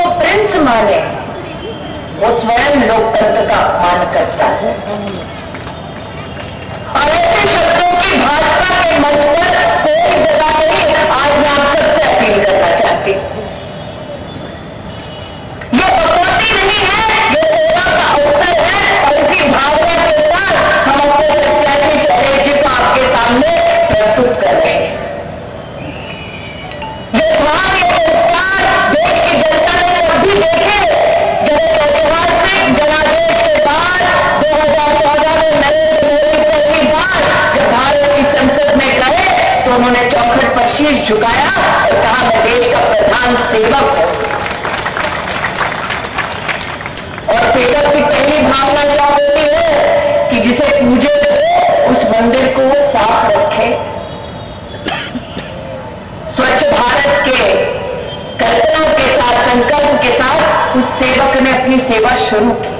को प्रिंस माने, वो स्वयं लोकतंत्र का अपमान करता है। और ऐसे शब्दों की भाजपा के मंच पर कोई जगह नहीं आज मैं आप सबसे अपील करना तो उन्होंने चौखट पर शीश झुकाया और कहा, मैं देश का प्रधान सेवक हूँ। और सेवक की पहली भावना क्या होती है कि जिसे पूजे उस मंदिर को वो साफ़ रखे। स्वच्छ भारत के कल्पना के साथ, संकल्प के साथ उस सेवक ने अपनी सेवा शुरू की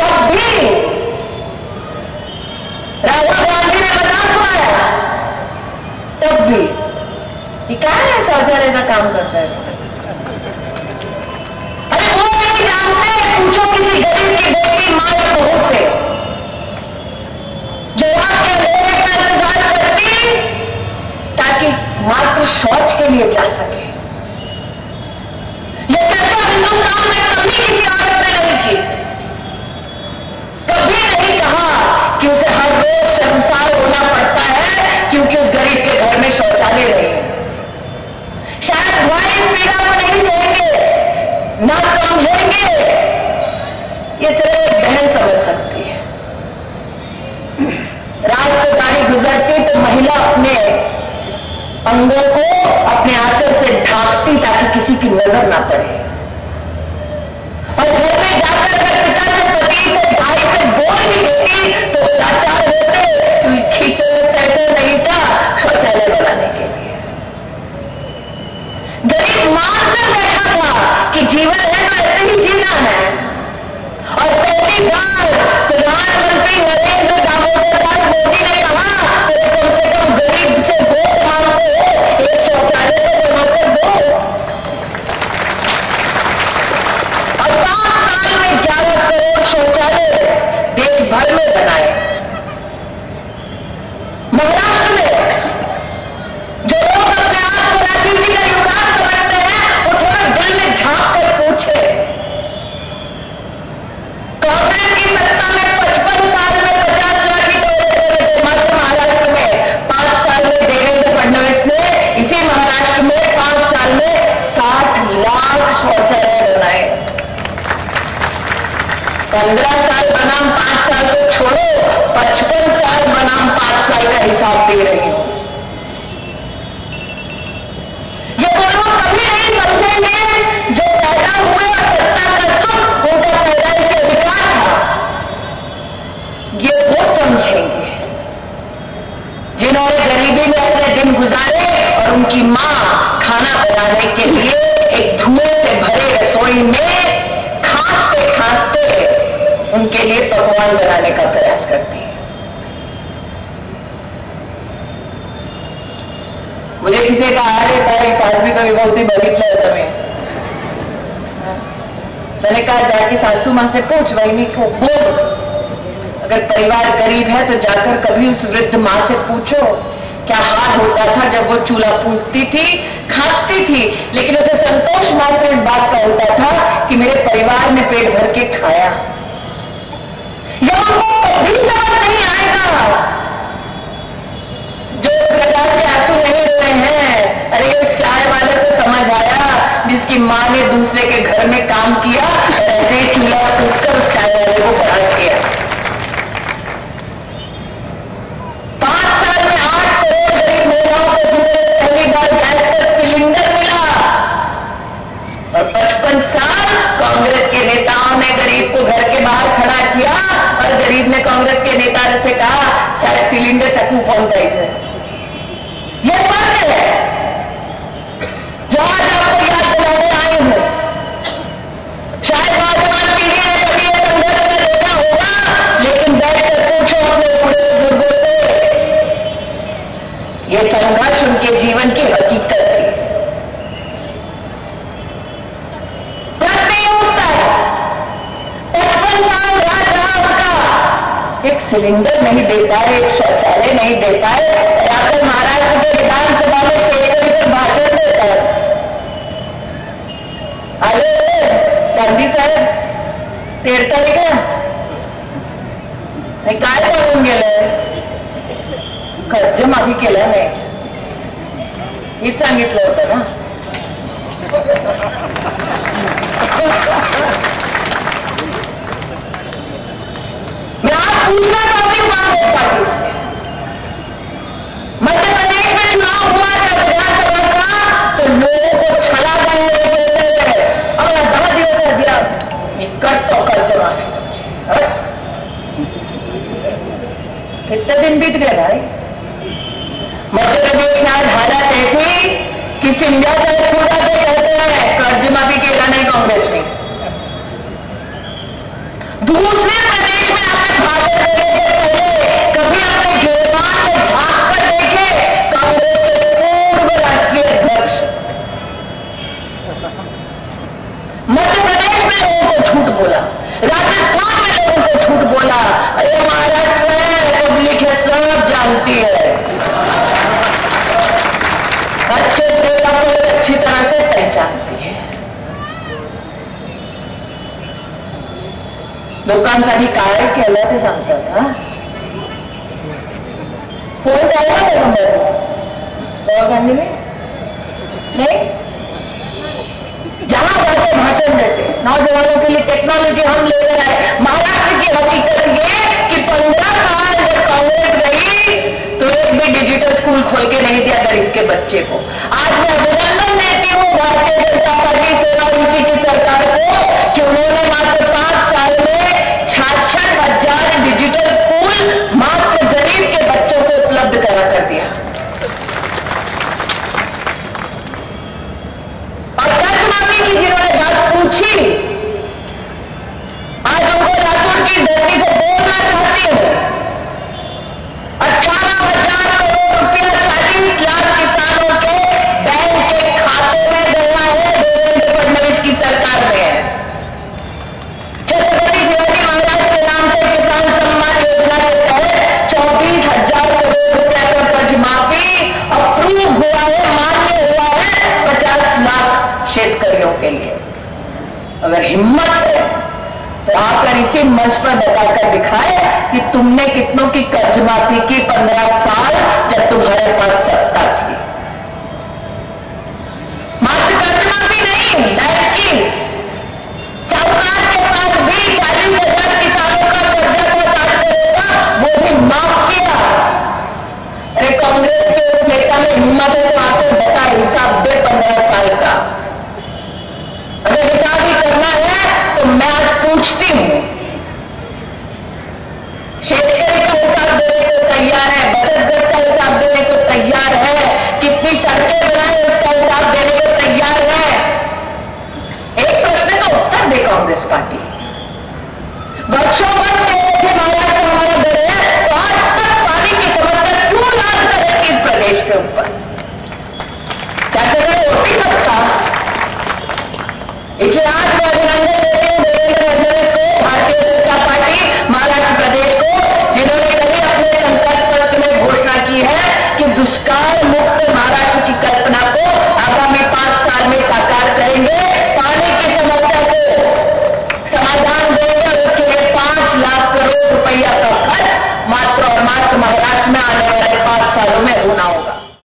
तब भी राहुल गांधी ने मज़ाक उड़ाया तब भी कि क्या है शौचालय का काम करता है? अरे वो नहीं जानते, पूछो किसी गरीब की बेटी माँ या बहू से। जो आपके अंधेरे का इंतज़ार करती ताकि मात्र शौच के लिए जा सके। हिंदुस्तान में कभी किसी औरत ने नहीं की कभी नहीं कहा कि उसे हर रोज शर्मसार होना पड़ता है, क्योंकि उस गरीब के घर में शौचालय नहीं पीड़ा को नहीं देंगे, ना समझेंगे ये सिर्फ़ बहन समझ सकती है। रात को गाड़ी गुजरती तो महिला अपने अंगों को अपने आंचल से ढांकती ताकि किसी की नज़र ना पड़े। शौचालय बनाए पंद्रह साल बनाम पाँच साल को छोड़ो पचपन साल बनाम पाँच साल का हिसाब दे रही हूँ। ये दोनों कभी नहीं समझेंगे जो पैदा हुए और लिए बनाने का प्रयास करती है। मुझे किसी का आ रहे था इस आदमी का विभूति बघितलं तुम्हें। मैंने कहा, जाके सासू माँ से पूछ वही को बोल। अगर परिवार गरीब है तो जाकर कभी उस वृद्ध माँ से पूछो, क्या हाल होता था जब वो चूल्हा फूकती थी, खाती थी? लेकिन उसे संतोष मात्र बात का होता था कि मेरे परिवार ने पेट भर के खाया। कभी समझ नहीं आएगा जो प्रकार के आँसू नहीं रहे हैं अरे उस चाय वाले को समझ आया, जिसकी माँ ने दूसरे के घर में काम किया, ऐसे चूल्हा फूक कर उस चाय वाले को बड़ा किया कांग्रेस के नेता से कहा, शायद सिलेंडर चकू थे ये फ़र्क है। जो आज आपको याद दिलाने आए हैं, शायद नौजवान पीढ़ी ने कभी ये संघर्ष में देखा होगा, लेकिन बैठकर पूछो अपने बूढ़े बुज़ुर्गों से, ये संघर्ष उनके दे पाए या फिर महाराष्ट्र के विधानसभा में शेतकरी पर भाषण देता है। आले गांधी साहेब तेर तारीख काय? सांगून गेलंय कर्ज माफ़ी हेच सांगितलं होतं ना. मैं आप पूछना चाहती हूँ दस दिवस कर दिया निकट तो कर्ज माफ़ी कितने दिन बीत गए भाई? मध्य प्रदेश में आज हालत ऐसी कि सिंधिया साहेब खुद आके कहते हैं कर्ज माफ़ी केला नहीं कांग्रेस ने दूसरे बोला। राजस्थान में लोगों को झूठ बोला। अरे महाराष्ट्र है पब्लिक है, सब जानती है। अच्छे अच्छी तरह से पहचानती है। काय हा का जाते भाषण नौजवानों के लिए टेक्नोलॉजी हम लेकर आए महाराष्ट्र की हकीकत ये कि पंद्रह साल जब कांग्रेस रही तो एक भी डिजिटल स्कूल खोल के नहीं दिया गरीब के बच्चे को। आज मैं अभिनंदन देती हूँ भारतीय जनता पार्टी सेवा और की अगर हिम्मत है तो आकर इसी मंच पर बताकर दिखाए कि तुमने कितनों की कर्ज माफ़ी की पंद्रह साल जब तुम्हारे पास सत्ता पूछती हूँ। शेतकारी का हिसाब देने को तैयार है बचत दर का हिसाब देने को तैयार है, कितनी सड़कें बनाए उसका हिसाब देने को तैयार है। एक प्रश्न का उत्तर दे कांग्रेस पार्टी। वर्षों पर कहते थे महाराष्ट्र हमारा दर है तो आज तक पानी की समस्या क्यों लाल इस प्रदेश के ऊपर?